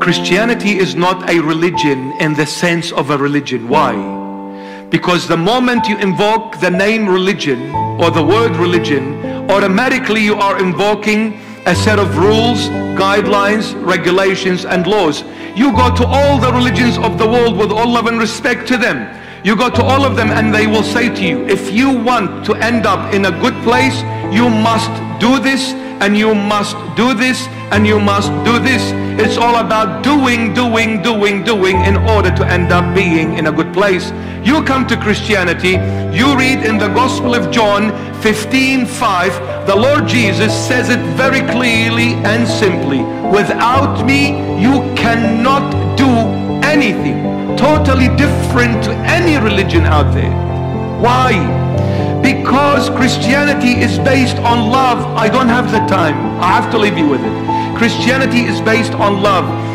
Christianity is not a religion in the sense of a religion. Why? Because the moment you invoke the name religion or the word religion, automatically you are invoking a set of rules, guidelines, regulations, and laws. You go to all the religions of the world with all love and respect to them. You go to all of them and they will say to you, if you want to end up in a good place, you must do this and you must do this and you must do this. It's all about doing, doing, doing, doing in order to end up being in a good place. You come to Christianity, you read in the Gospel of John 15, 5, the Lord Jesus says it very clearly and simply. Without me, you cannot do anything. Totally different to any religion out there. Why? Because Christianity is based on love. I don't have the time. I have to leave you with it. Christianity is based on love.